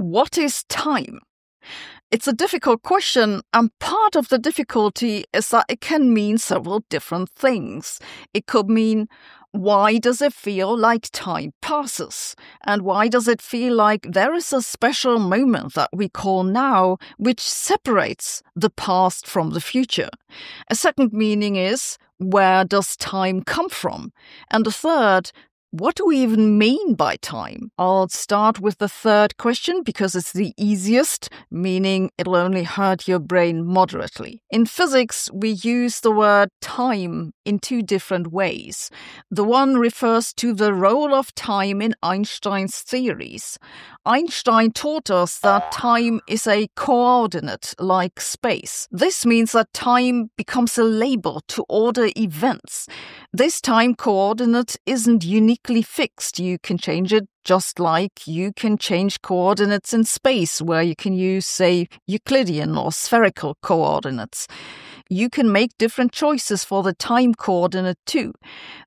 what is time? It's a difficult question, and part of the difficulty is that it can mean several different things. It could mean, why does it feel like time passes? And why does it feel like there is a special moment that we call now, which separates the past from the future? A second meaning is, where does time come from? And the third, what do we even mean by time? I'll start with the third question because it's the easiest, meaning it'll only hurt your brain moderately. In physics, we use the word time in two different ways. The one refers to the role of time in Einstein's theories. Einstein taught us that time is a coordinate like space. This means that time becomes a label to order events. This time coordinate isn't uniquely fixed. You can change it just like you can change coordinates in space, where you can use, say, Euclidean or spherical coordinates you can make different choices for the time coordinate too.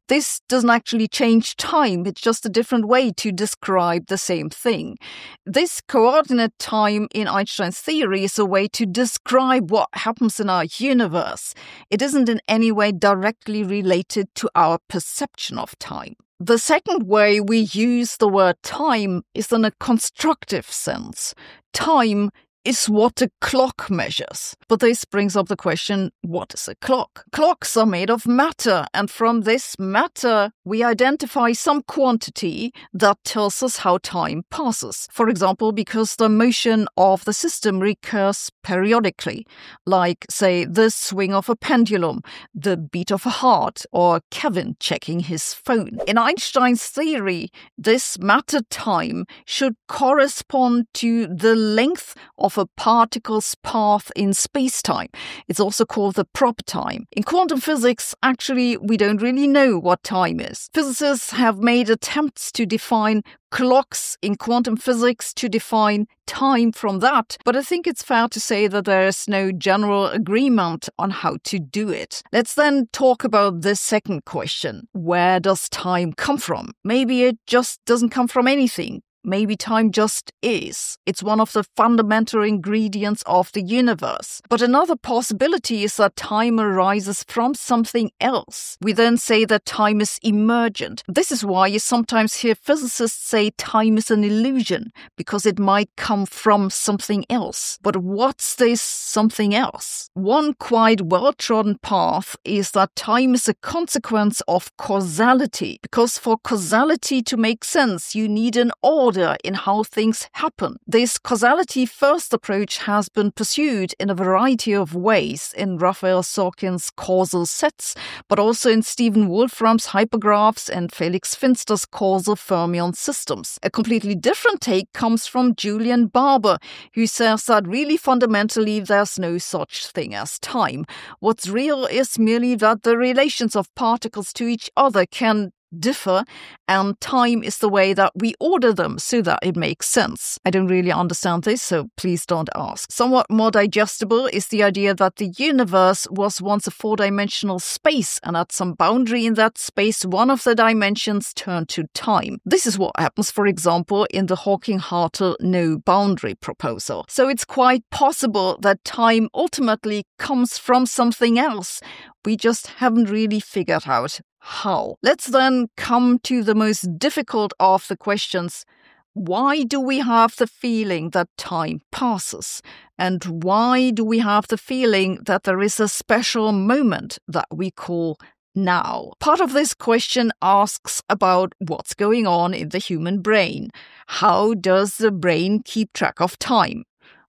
This doesn't actually change time, it's just a different way to describe the same thing. This coordinate time in Einstein's theory is a way to describe what happens in our universe. It isn't in any way directly related to our perception of time. The second way we use the word time is in a constructive sense. Time is what a clock measures. But this brings up the question what is a clock? Clocks are made of matter, and from this matter, we identify some quantity that tells us how time passes. For example, because the motion of the system recurs periodically, like, say, the swing of a pendulum, the beat of a heart, or Kevin checking his phone. In Einstein's theory, this matter time should correspond to the length of of a particle's path in spacetime. It's also called the proper time. In quantum physics, actually, we don't really know what time is. Physicists have made attempts to define clocks in quantum physics to define time from that, but I think it's fair to say that there is no general agreement on how to do it. Let's then talk about the second question where does time come from? Maybe it just doesn't come from anything. Maybe time just is. It's one of the fundamental ingredients of the universe. But another possibility is that time arises from something else. We then say that time is emergent. This is why you sometimes hear physicists say time is an illusion, because it might come from something else. But what's this something else? One quite well trodden path is that time is a consequence of causality, because for causality to make sense, you need an order order in how things happen. This causality first approach has been pursued in a variety of ways in Rafael Sorkin's causal sets, but also in Stephen Wolfram's hypergraphs and Felix Finster's causal fermion systems. A completely different take comes from Julian Barbour, who says that really fundamentally there's no such thing as time. What's real is merely that the relations of particles to each other can differ, and time is the way that we order them so that it makes sense. I don't really understand this, so please don't ask. Somewhat more digestible is the idea that the universe was once a four dimensional space, and at some boundary in that space, one of the dimensions turned to time. This is what happens, for example, in the Hawking Hartle no boundary proposal. So it's quite possible that time ultimately comes from something else. We just haven't really figured out how. Let's then come to the most difficult of the questions. Why do we have the feeling that time passes? And why do we have the feeling that there is a special moment that we call now? Part of this question asks about what's going on in the human brain. How does the brain keep track of time?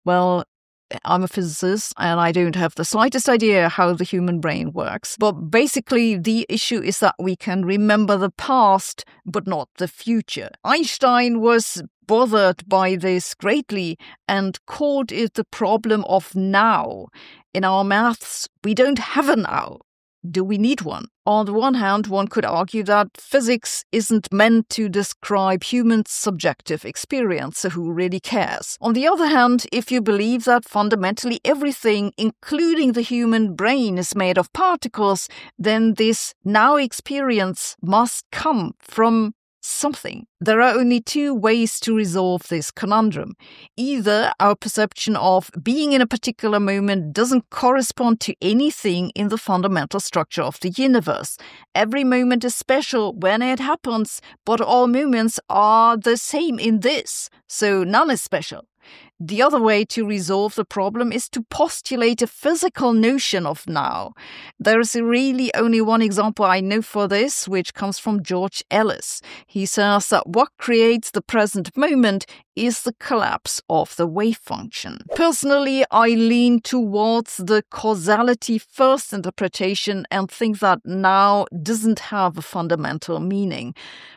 Well, I'm a physicist and I don't have the slightest idea how the human brain works. But basically, the issue is that we can remember the past, but not the future. Einstein was bothered by this greatly and called it the problem of now. In our maths, we don't have a now do we need one? On the one hand, one could argue that physics isn't meant to describe human subjective experience, so who really cares? On the other hand, if you believe that fundamentally everything, including the human brain, is made of particles, then this now experience must come from something. There are only two ways to resolve this conundrum. Either our perception of being in a particular moment doesn't correspond to anything in the fundamental structure of the universe. Every moment is special when it happens, but all moments are the same in this, so none is special. The other way to resolve the problem is to postulate a physical notion of now. There is really only one example I know for this, which comes from George Ellis. He says that what creates the present moment is the collapse of the wave function. Personally, I lean towards the causality first interpretation and think that now doesn't have a fundamental meaning.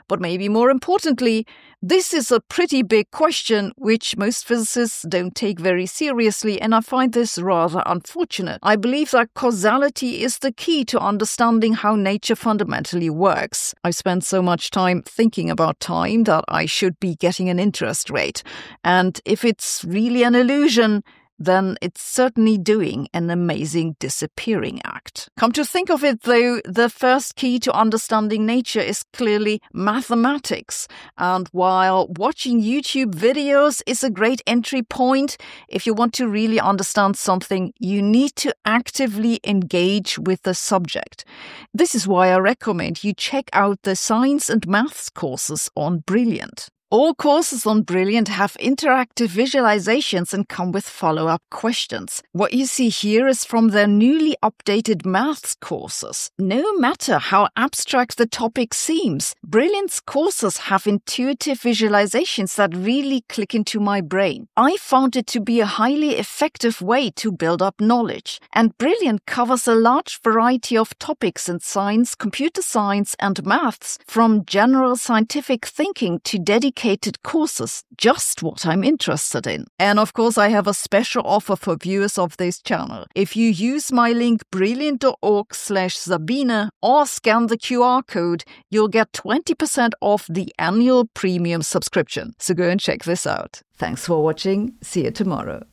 But maybe more importantly, this is a pretty big question which most physicists don't take very seriously, and I find this rather unfortunate. I believe that causality is the key to understanding how nature fundamentally works. I've spent so much time thinking about time that I should be getting an interest rate right. And if it's really an illusion, then it's certainly doing an amazing disappearing act. Come to think of it, though, the first key to understanding nature is clearly mathematics. And while watching YouTube videos is a great entry point, if you want to really understand something, you need to actively engage with the subject. This is why I recommend you check out the science and maths courses on Brilliant. All courses on Brilliant have interactive visualizations and come with follow up questions. What you see here is from their newly updated maths courses. No matter how abstract the topic seems, Brilliant's courses have intuitive visualizations that really click into my brain. I found it to be a highly effective way to build up knowledge, and Brilliant covers a large variety of topics in science, computer science, and maths, from general scientific thinking to dedicated dedicated courses, just what I'm interested in. And of course, I have a special offer for viewers of this channel. If you use my link brilliant.org slash Sabine or scan the QR code, you'll get 20% off the annual premium subscription. So go and check this out. Thanks for watching. See you tomorrow.